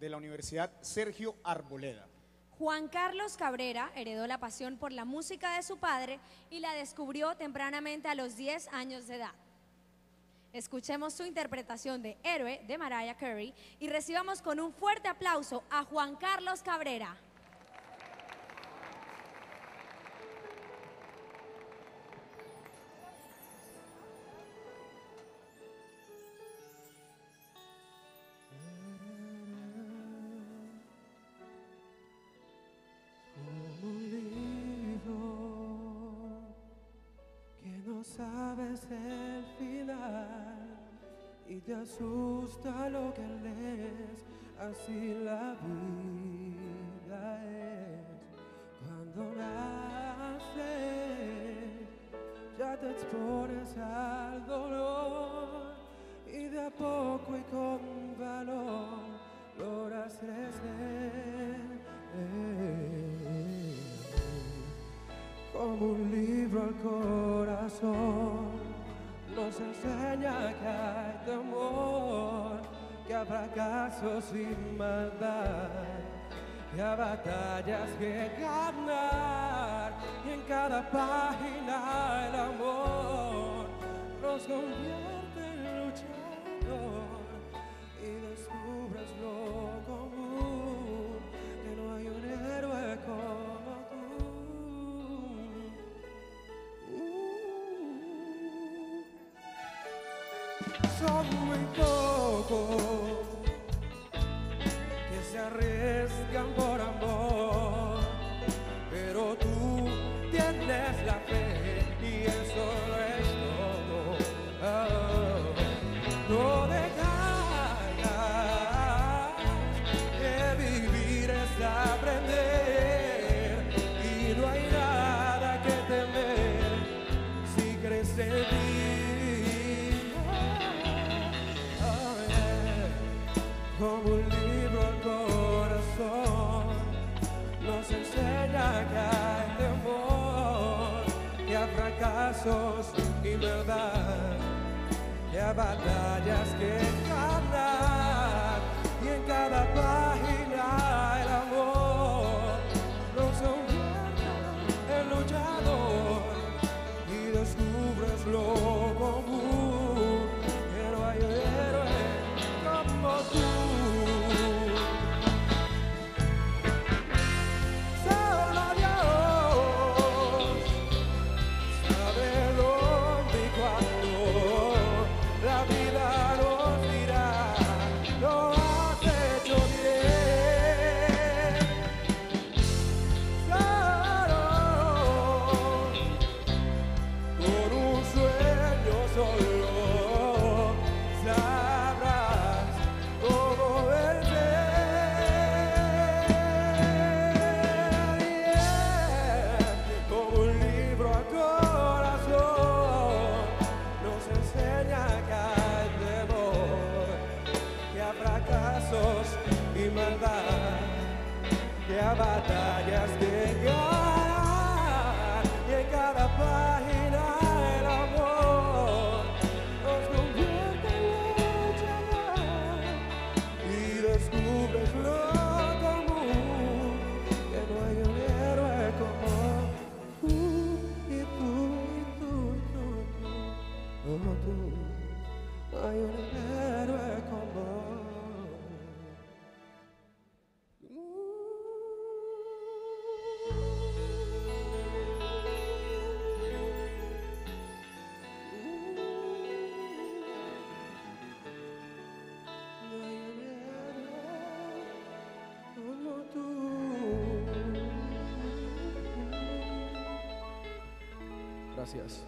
de la Universidad Sergio Arboleda. Juan Carlos Cabrera heredó la pasión por la música de su padre y la descubrió tempranamente a los 10 años de edad. Escuchemos su interpretación de Héroe de Mariah Carey y recibamos con un fuerte aplauso a Juan Carlos Cabrera. Sabes el final y te asusta lo que lees, así la vida es. Cuando naces, ya te expones al dolor y de a poco y con Como un libro al corazón. Nos enseña que hay temor, que habrá casos sin maldad, que hay batallas que ganar y en cada página el amor Son muy pocos que se arriesgan por amor, pero tú tienes la fe y eso es todo. Oh, no Como un libro al corazón. Nos enseña que hay temor, que hay fracasos y verdad, que hay batallas que ganar y en cada página batallas que ganar y en cada página el amor. Nos convierte en luchador y descubres lo común que no hay un héroe como tú y tú y tú y tú, como tú no hay como Gracias.